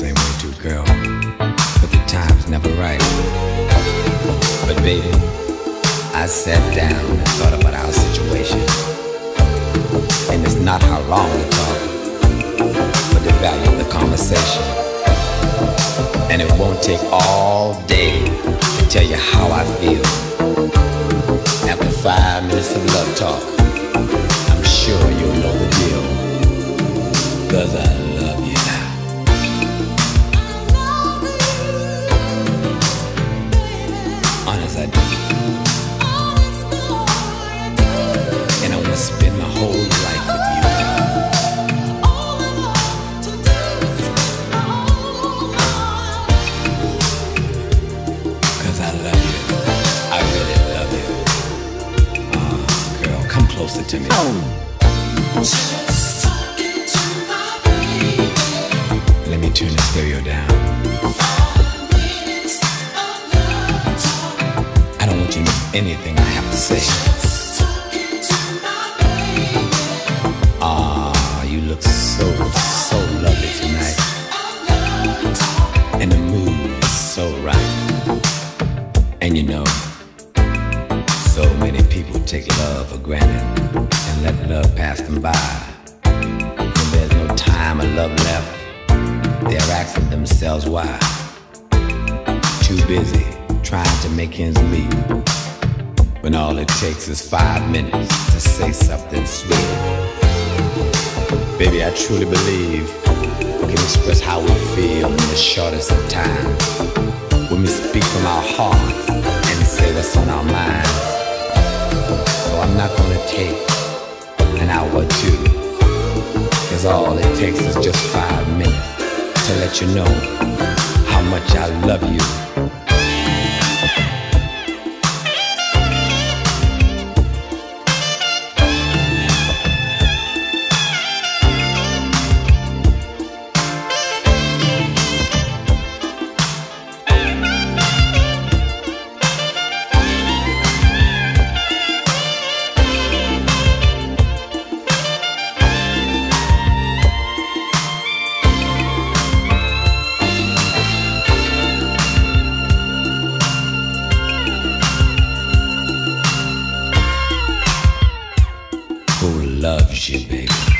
same way too, girl. But the time's never right. But baby, I sat down and thought about our situation. And it's not how long we talk, but the value of the conversation. And it won't take all day to tell you how I feel. After five minutes of love talk, to me. Let me turn the stereo down. I don't want you to miss anything I have to say. Ah, you look so, so lovely tonight. And the mood is so right. And you know, so many people take love for granted and let love pass them by. When there's no time or love left, they're asking themselves why. Too busy trying to make ends meet. When all it takes is five minutes to say something sweet. Baby, I truly believe we can express how we feel in the shortest of time. When we speak from our hearts and say what's on our mind. So I'm not gonna take an hour or two. Cause all it takes is just five minutes to let you know how much I love you. Loves you, baby?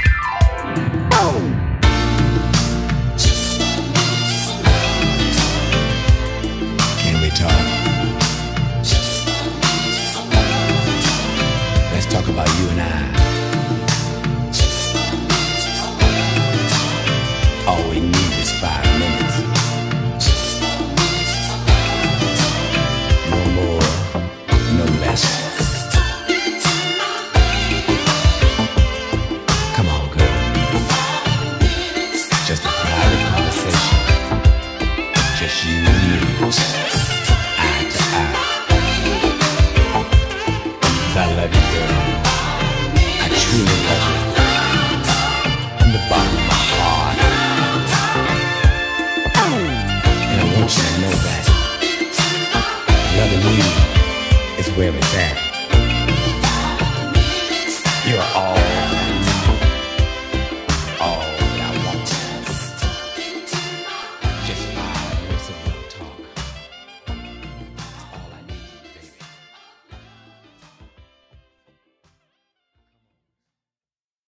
Me. Eye to eye. I love you, girl. I truly love you. From the bottom of my heart. And I want you to know that loving you is where it's at. You are all, all